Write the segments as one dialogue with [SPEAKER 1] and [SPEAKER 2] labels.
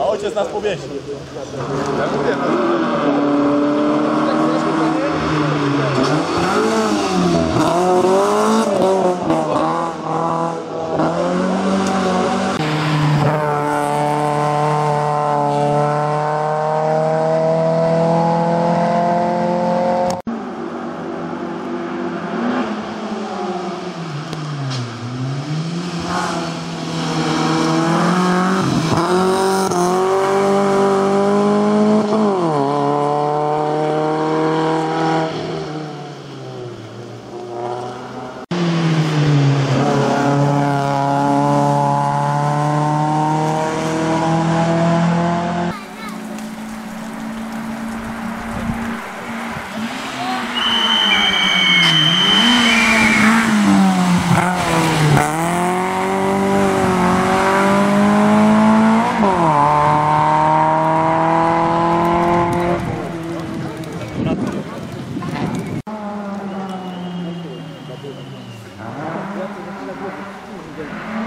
[SPEAKER 1] A ojciec nas powiesi.
[SPEAKER 2] Ja mówię, no.
[SPEAKER 3] Brisbane.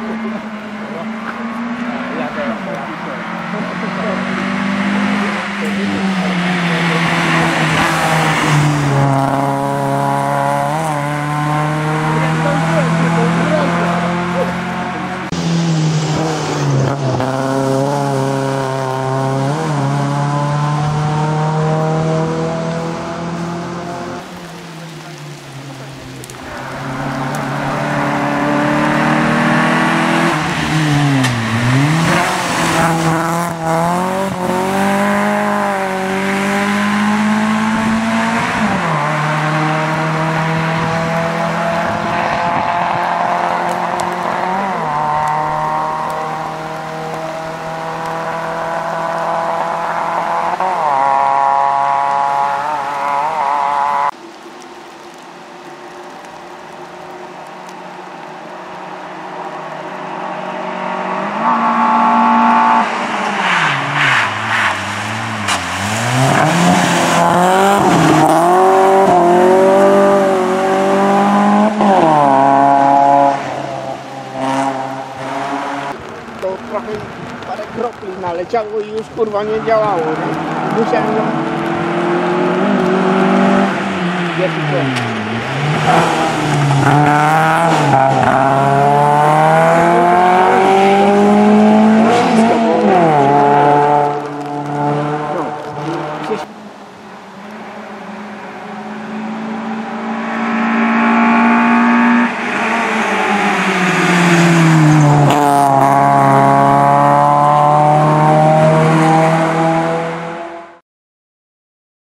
[SPEAKER 3] Naleciało i już kurwa nie działało. Nie? Musiałem ją...